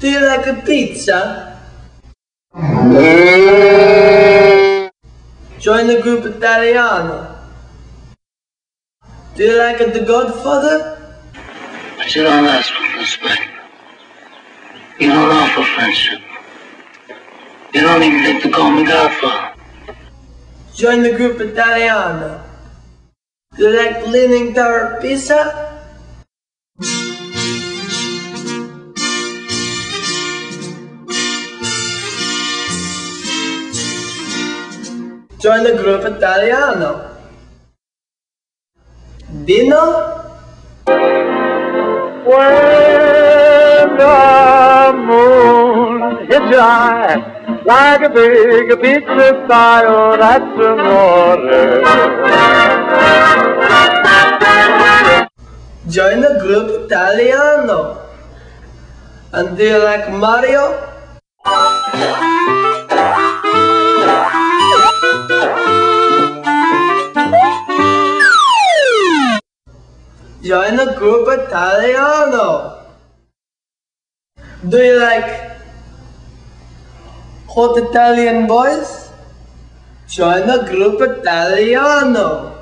Do you like a pizza? Join the group Italiano. Do you like The Godfather? But you don't ask for respect. You don't offer friendship. You don't even think to call me Godfather. Join the group Italiano. Do you like Leaning Tower Pizza? Join the group Italiano. Dino? When the moon hits your eye like a big pizza style, that's amore. Join the group Italiano. And do you like Mario? Join the group Italiano. Do you like hot Italian boys? Join the group Italiano.